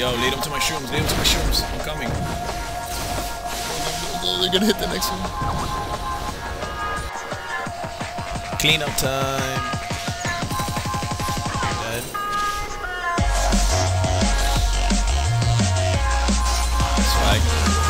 Yo, lead up to my shrooms, lead up to my shrooms. I'm coming. They're gonna hit the next one. Clean up time. Swag.